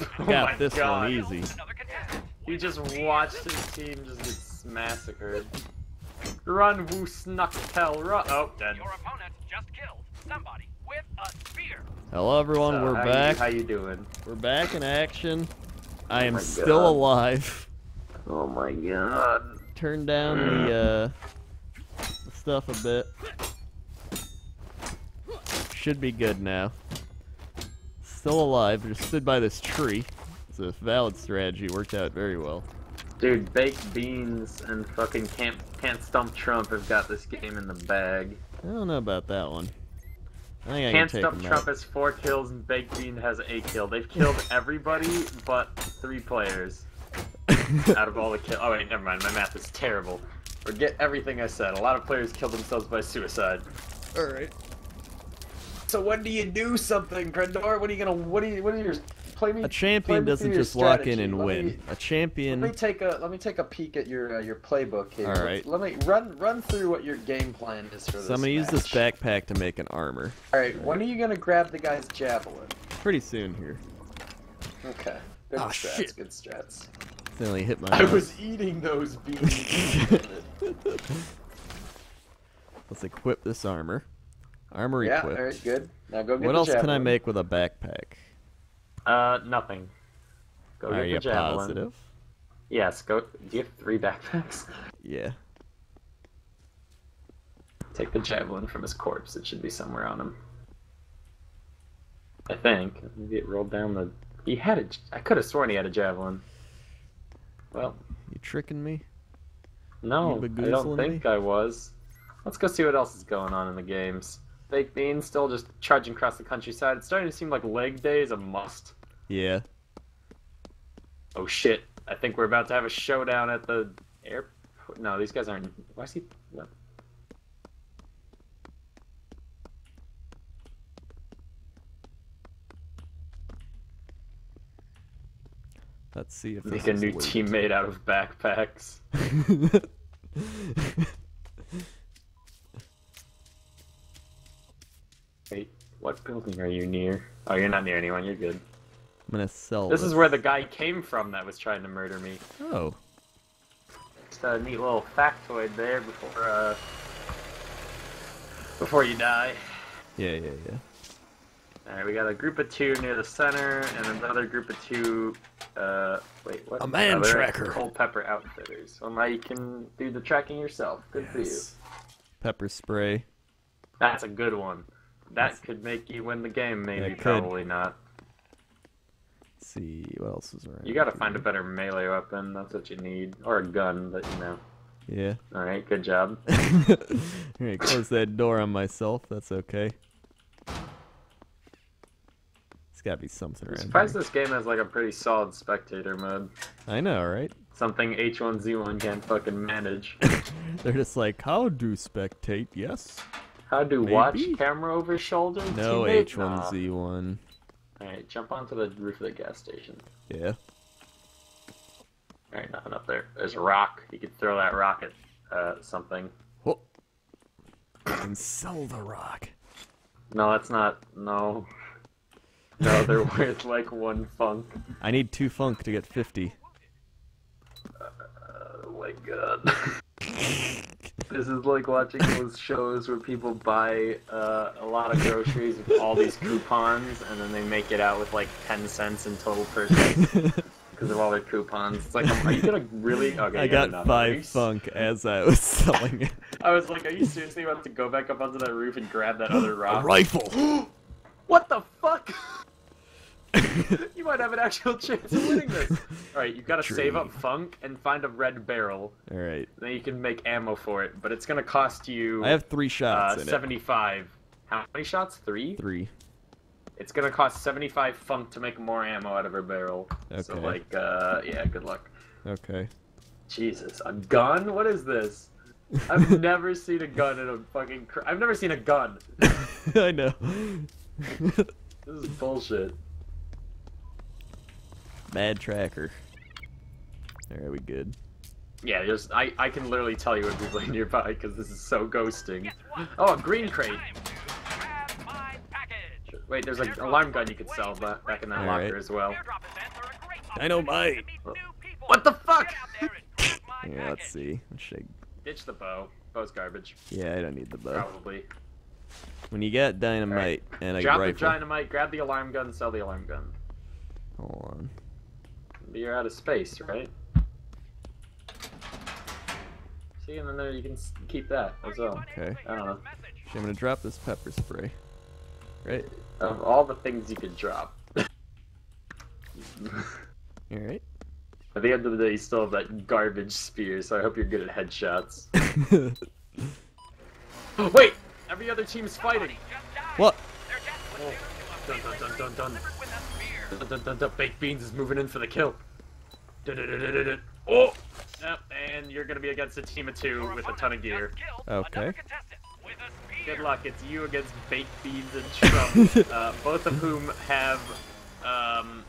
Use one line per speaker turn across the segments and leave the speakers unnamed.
Oh
Got this
God.
one easy.
Another.
He just watched his team just get massacred. Run, Wu Snucktail, run. Oh, dead.
Your opponent just killed somebody with a spear.
Hello everyone,
So,
we're
how
back.
You, how you doing?
We're back in action. I am
my
still
God.
alive.
Oh my god.
Turn down the uh the stuff a bit. Should be good now. Still alive, just stood by this tree. It's a valid strategy, worked out very well.
Dude, baked beans and fucking can't can't stump Trump have got this game in the bag.
I don't know about that one. I think
Can't
can take
stump Trump
out.
has four kills and baked bean has a kill. They've killed everybody but three players out of all the kills. Oh wait, never mind. My math is terrible. Forget everything I said. A lot of players killed themselves by suicide.
Alright.
So when do you do something, Crendor? What are you gonna? What are you? What are your? Play me.
A champion
me
doesn't just walk in and
Let
win.
Me,
A
let
champion
me take a let me take a peek at your uh, your playbook here.
All right.
Let me run run through what your game plan is for this.
So I'm gonna use this backpack to make an armor.
All right. When are you gonna grab the guy's javelin?
Pretty soon here.
Okay. Good
Ah,
strats.
shit.
Good strats.
Finally hit my
I was eating those beans.
Let's equip this armor. Armor
yeah.
equipped.
All right. Good. Now go get
what
the
else can I make with a backpack?
Uh, nothing. Go
Are
get
you
javelin.
positive?
Yes. Go. Do you have three backpacks?
Yeah.
Take the javelin from his corpse. It should be somewhere on him. I think. Maybe it rolled down the. He had a. j- I could have sworn he had a javelin. Well,
You tricking me?
no, I don't think I was. Let's go see what else is going on in the games. Baked Bean still just trudging across the countryside. It's starting to seem like leg day is a must.
Yeah.
Oh shit! I think we're about to have a showdown at the airport. No, these guys aren't. Why is he? What?
Let's see if
Make a new teammate out of backpacks. Wait, what building are you near? Oh, you're not near anyone. You're good.
I'm gonna sell
This
this.
is where the guy came from that was trying to murder me.
Oh.
Just a neat little factoid there before uh before you die.
Yeah, yeah, yeah.
Alright, we got a group of two near the center and another group of two uh wait, what?
A man
Oh, they're
tracker.
Culpepper outfitters. Well now you can do the tracking yourself. Good for you.
Pepper spray.
That's a good one. That could make you win the game, maybe,
It could.
probably not.
Let's see what else is around.
You gotta find a better melee weapon, that's what you need. Or a gun, but you know.
Yeah.
Alright, good job.
Alright, close that door on myself. That's okay. It's gotta be something
I'm
around
surprised
here.
this game has like a pretty solid spectator mode.
I know, right?
Something H1Z1 can't fucking manage.
They're just like, how do spectate? Yes.
How do
Maybe?
watch camera over shoulder?
No
teammate?
H1Z1.
Alright, jump onto the roof of the gas station.
Yeah.
Alright, nothing up there. There's a rock. You could throw that rock at uh, something.
Whoa. And sell the rock.
No, that's not. No. No, they're worth like one funk.
I need two funk to get 50.
Oh my god. this is like watching those shows where people buy uh, a lot of groceries with all these coupons and then they make it out with like 10 cents in total purchase because of all their coupons. It's like, are you gonna really? Okay,
I got five funk as I was selling it.
I was like, are you seriously about to go back up onto that roof and grab that other
A
rock?
rifle!
What the fuck? you might have an actual chance of winning this. Alright, you've gotta save up funk and find a red barrel.
Alright.
Then you can make ammo for it, but it's gonna cost you
I have three
uh,
shots in
75. How many shots? Three?
Three.
It's gonna cost 75 funk to make more ammo out of a barrel.
Okay.
So, like, uh, yeah, good luck.
Okay.
Jesus, a gun? What is this? I've never seen a gun in a fucking. Cr- I've never seen a gun.
I know.
This is bullshit.
Bad tracker. Alright, we good.
Yeah, just I, I can literally tell you when people are nearby because this is so ghosting. Oh, a green crate.
Time to grab my package.
Wait, there's an alarm gun you could sell ba- back in that
Alright.
locker as well.
Airdrop events are
Dynamite.
opportunity to meet new people.
What the fuck?
Get out there and grab my
Yeah, let's see. Let's shake.
Ditch the bow. Bow's garbage.
Yeah, I don't need the bow.
Probably.
When you get dynamite and a
Drop the dynamite, grab the alarm gun, sell the alarm gun.
Hold on.
You're out of space, right? See, and then there you can keep that as well.
Okay.
I don't know.
Actually, I'm gonna drop this pepper spray. Right?
Of all the things you could drop.
Alright.
At the end of the day, you still have that garbage spear, so I hope you're good at headshots. Wait! Every other team's fighting!
what?
Oh, dun dun dun dun, dun, dun. Baked Beans is moving in for the kill. Oh! Yep, and you're gonna be against a team of two with a ton of gear.
Okay.
Good luck, it's you against Baked Beans and Trump, uh, both of whom have um,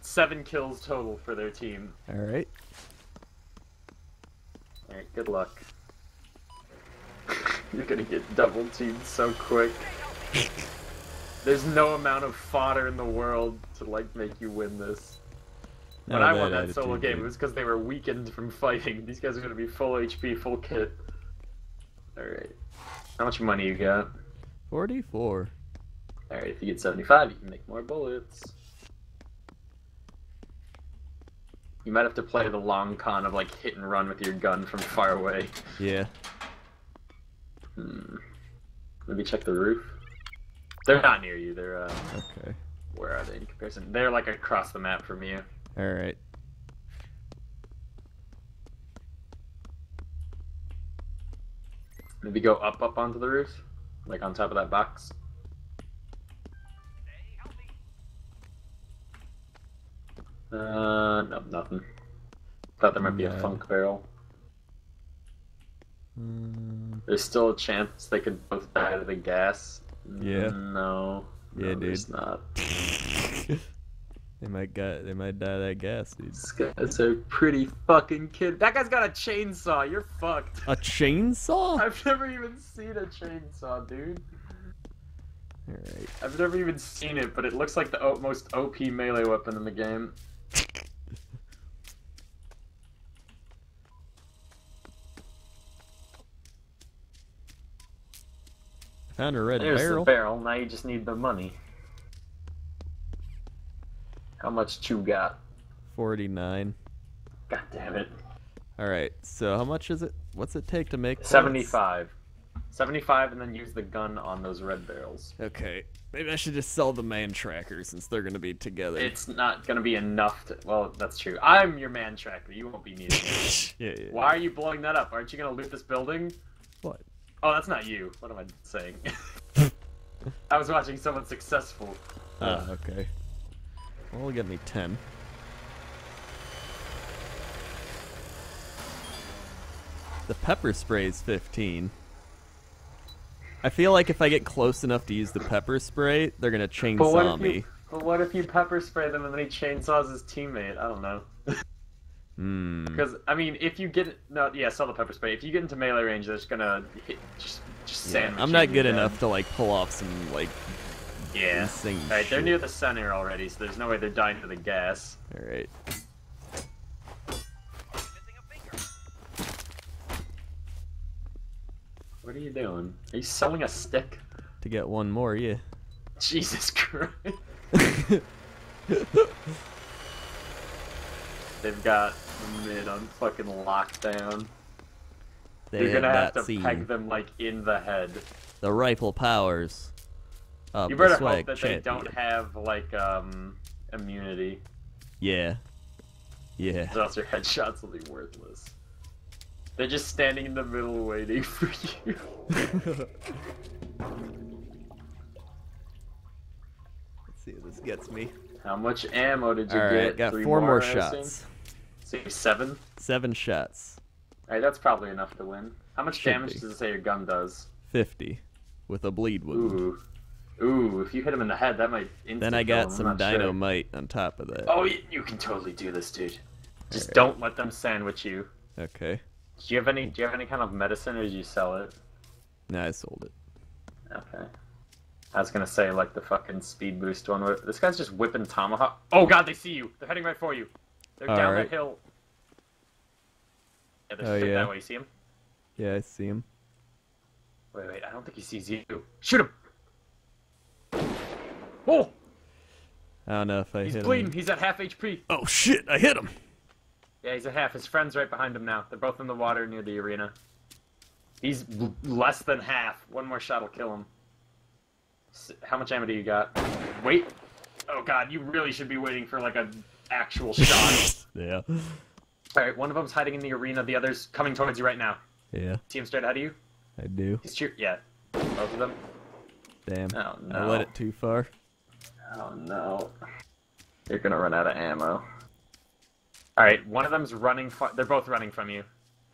seven kills total for their team.
Alright.
Alright, good luck. You're gonna get double teamed so quick. There's no amount of fodder in the world to like make you win this. When I won that solo game, it was because they were weakened from fighting. These guys are gonna be full HP, full kit. Alright. How much money you got?
44.
Alright, if you get 75, you can make more bullets. You might have to play the long con of like hit and run with your gun from far away.
Yeah.
Hmm. Maybe check the roof. They're not near you. They're uh,
Okay.
where are they in comparison? They're like across the map from you.
Alright.
Maybe go up, up onto the roof, like on top of that box. Uh, no, nothing. Thought there might be a
No.
funk barrel.
Mm,
There's still a chance they could both die to the gas.
Yeah.
No.
Yeah,
no,
dude.
not.
they might got they might die of that gas, dude.
This guy's a pretty fucking kid. That guy's got a chainsaw. You're fucked.
A chainsaw?
I've never even seen a chainsaw, dude.
Alright.
I've never even seen it, but it looks like the most OP melee weapon in the game.
Found a red
There's
barrel.
the barrel. Now you just need the money. How much you got?
49.
God damn it.
Alright, so how much is it? What's it take to make bullets?
75. 75 and then use the gun on those red barrels.
Okay. Maybe I should just sell the man tracker since they're gonna be together.
It's not gonna be enough to. Well, that's true. I'm your man tracker. You won't be it.
yeah, yeah.
Why are you blowing that up? Aren't you gonna loot this building? Oh, that's not you. What am I saying? I was watching someone successful.
Ah, okay. Well, it'll get me 10. The pepper spray is 15. I feel like if I get close enough to use the pepper spray, they're gonna
But what
chainsaw
if
me.
you? But what if you pepper spray them and then he chainsaws his teammate? I don't know.
Hmm.
Because I mean, if you get no, yeah, sell the pepper spray. If you get into melee range, they're just gonna hit, just just
Yeah,
sandwich.
I'm not good enough to like pull off some like
Yeah. All right, they're near the center already, so there's no way they're dying to the gas.
All right.
Missing a finger.
What are you doing? Are you selling a stick?
To get one more, yeah.
Jesus Christ! They've got mid on fucking lockdown.
They
You're gonna have to
seen
peg them like in the head.
the rifle powers.
You better hope that they don't have like um immunity,
Yeah. Yeah.
or else your headshots will be worthless. They're just standing in the middle waiting for you.
Let's see if this gets me.
How much ammo did you
All
get?
right, got
Three
four more
assume?
shots.
So seven.
Seven shots.
Alright, that's probably enough to win. How much
Should
damage
be.
does it say your gun does?
50 with a bleed wound.
Ooh. Ooh, if you hit him in the head, that might
Then I got some
not sure.
dynamite on top of that.
Oh, you, you can totally do this, dude. Just
Alright.
don't let them sandwich you.
Okay.
Do you have any? Do you have any kind of medicine, or did you sell it?
Nah, I sold it.
Okay. I was gonna say like the fucking speed boost one. where- This guy's just whipping tomahawk. Oh god, they see you. They're heading right for you. They're down
Alright.
that hill. Yeah, they're
Oh, yeah.
that way. You see him?
Yeah, I see him.
Wait, wait. I don't think he sees you. Shoot him. Oh,
I don't know if I
he's
hit
bleeding.
him.
He's at half HP.
Oh shit! I hit him.
Yeah, he's at half. His friend's right behind him now. They're both in the water near the arena. He's less than half. One more shot will kill him. How much ammo do you got? Wait. Oh god, you really should be waiting for like a actual shot.
Yeah.
All right, one of them's hiding in the arena. The other's coming towards you right now.
Yeah,
See him straight ahead of you?
I do.
He's cheer. Yeah, both of them.
Damn.
Oh
I
no.
let it too far.
Oh no. You're gonna run out of ammo. All right, one of them's running. They're both running from you.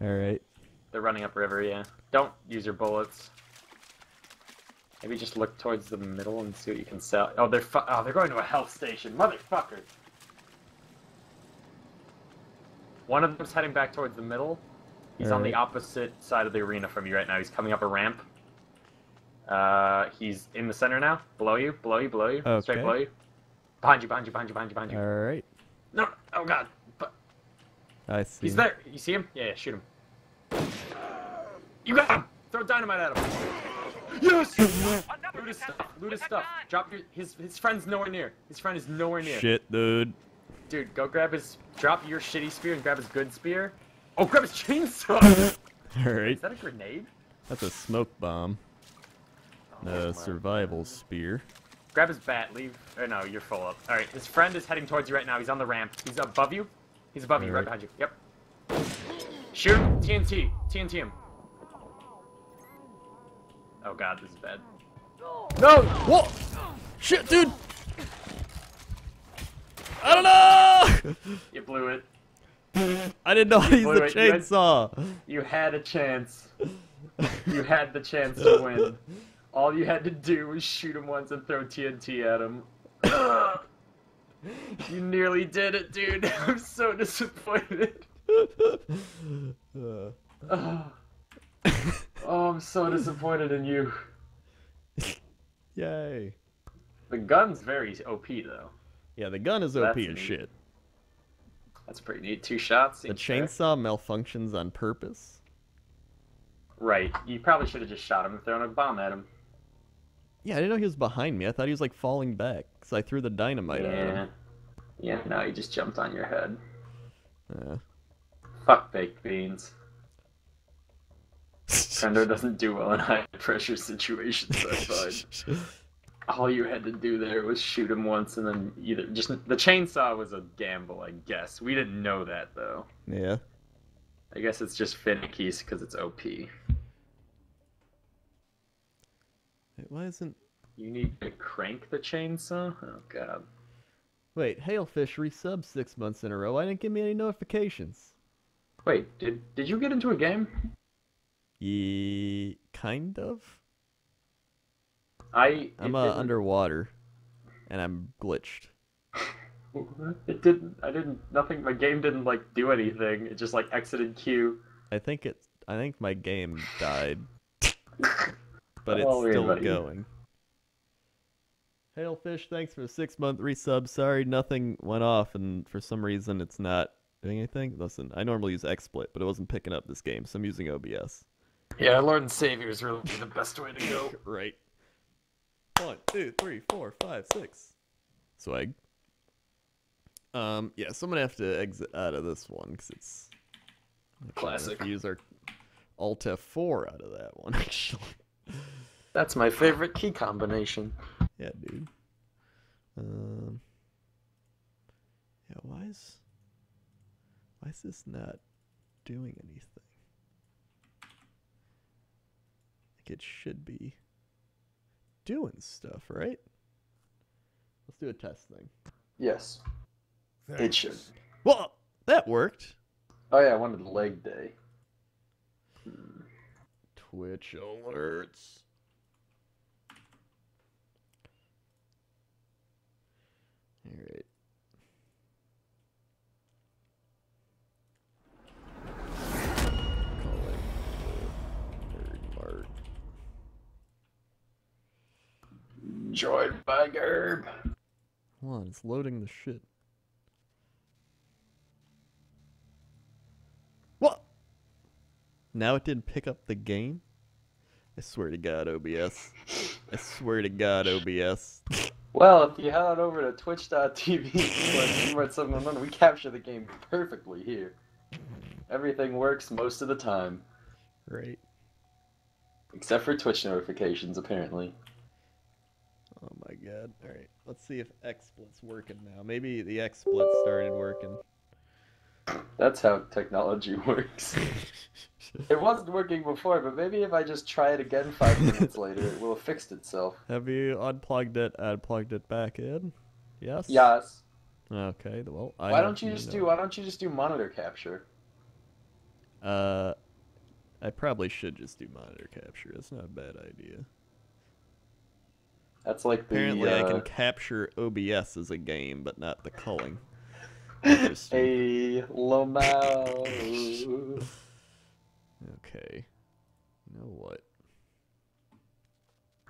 All right.
They're running upriver. Yeah. Don't use your bullets. Maybe just look towards the middle and see what you can sell. Oh, they're oh, they're going to a health station, motherfucker. One of them's heading back towards the middle. He's on the opposite side of the arena from you right now. He's coming up a ramp. Uh, he's in the center now. Below you, below you, below you, straight
Okay.
below you. Behind you, behind you, behind you, behind you, behind you.
All right.
No, oh god, but
I see.
he's there. You see him? Yeah, yeah, shoot him. You got him. Throw dynamite at him. Yes. Loot his stuff. Loot his stuff. Drop your his his friend's nowhere near. His friend is nowhere near.
Shit, dude.
Dude, go grab his drop your shitty spear and grab his good spear. Oh, grab his chainsaw.
All right.
is that a grenade?
That's a smoke bomb.
Oh
A survival
God.
spear.
Grab his bat. Leave. Or no, you're full up. All right, his friend is heading towards you right now. He's on the ramp. He's above you. He's above you, right
Alright.
behind you. Yep. Shoot. TNT. TNT him. Oh god, this is bad.
No! Whoa! Shit, dude! I don't know!
You blew it.
I didn't know how to use
Wait,
the
you had-
chainsaw.
You had a chance. You had the chance to win. All you had to do was shoot him once and throw TNT at him. you nearly did it, dude. I'm so disappointed. Oh, I'm so disappointed in you.
yay.
The gun's very OP though.
Yeah, the gun is
That's
OP as
neat.
shit.
That's pretty neat. Two shots.
The chainsaw malfunctions on purpose.
Right. You probably should have just shot him and thrown a bomb at him.
Yeah, I didn't know he was behind me. I thought he was like falling back because I threw the dynamite at him.
Yeah. Yeah, no, he just jumped on your head.
Yeah.
Fuck baked beans. Crendor doesn't do well in high pressure situations. I find. All you had to do there was shoot him once, and then either just the chainsaw was a gamble, I guess. We didn't know that though.
yeah.
I guess it's just finicky because it's OP.
Wait, why isn't?
You need to crank the chainsaw. Oh god.
Wait, Hailfish resub six months in a row. I didn't give me any notifications?
Wait, did did you get into a game?
Ye kind of.
I. it
I'm uh, underwater, and I'm glitched.
It didn't. I didn't. Nothing. My game didn't like do anything. It just like exited queue.
I think it's. I think my game died, but it's
Oh,
still
buddy.
going. Hailfish, thanks for the six month resub. Sorry, nothing went off, and for some reason it's not doing anything. Listen, I normally use XSplit, but it wasn't picking up this game, so I'm using OBS.
Yeah, Lord and Savior is really the best way to go.
Right. One, two, three, four, five, six. Swag. Um, yeah, so I'm gonna have to exit out of this one because it's actually, I'm gonna have
Classic.
Use our Alt F4 out of that one, actually.
That's my favorite key combination.
Yeah, dude. Um. Yeah, why is why is this not doing anything? Like it should be doing stuff, right? Let's do a test thing.
Yes, it should.
Well, that worked.
Oh yeah, I wanted leg day. Hmm.
Twitch alerts. All right. Calling the nerd.
Joined by Gerb.
Hold on, it's loading the shit. What? Now it didn't pick up the game? I swear to God, OBS. I swear to God, OBS.
Well, if you head on over to twitch.tv we capture the game perfectly here. Everything works most of the time.
Right.
Except for Twitch notifications, apparently.
Oh my god. Alright, let's see if XSplit's working now. Maybe the XSplit started working.
That's how technology works. It wasn't working before, but maybe if I just try it again five minutes later, it will have fixed itself.
Have you unplugged it and plugged it back in? Yes?
Yes.
Okay, well, I
Why don't you just do? Why don't you just do monitor capture?
Uh, I probably should just do monitor capture. That's not a bad idea.
That's like the
Apparently, I
uh,
can capture OBS as a game, but not the culling.
A Lomao.
Okay. You know what?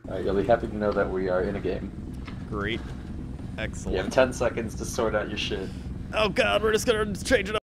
Alright, you'll be happy to know that we are in a game.
Great. Excellent.
You have 10 seconds to sort out your shit.
Oh god, we're just gonna change it up.